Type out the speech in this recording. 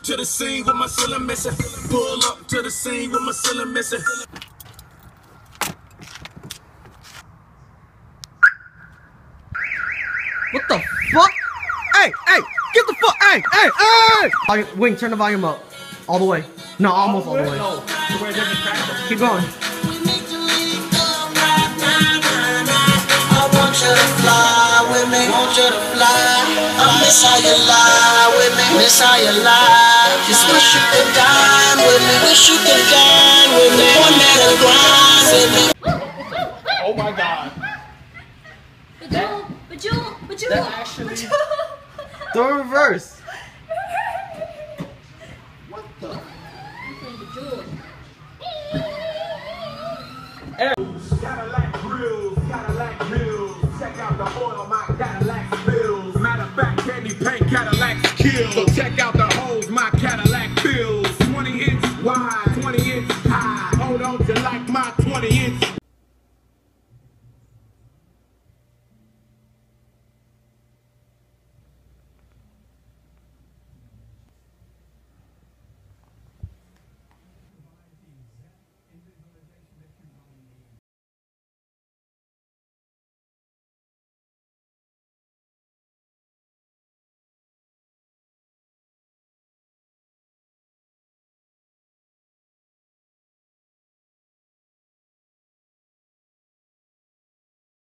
up to the scene with my ceiling missing. Pull up to the scene with my ceiling missing. What the fuck? Hey, hey, get the fuck, hey, hey, hey! Volume, Wing, turn the volume up. All the way. No, almost all the way. No, to where it doesn't crack. Keep going. I want you to fly with me, want you to fly. I miss how you lie Messiah life. Just wish you could dine with me. Wish you could dine with me. One grind with me. Oh my God. But you, but you, but you, actually, you. The reverse. what the? Bejeweled. Like real. So check out the holes my Cadillac fills. 20 inch wide, 20 inch high. Hold on to like my 20 inch.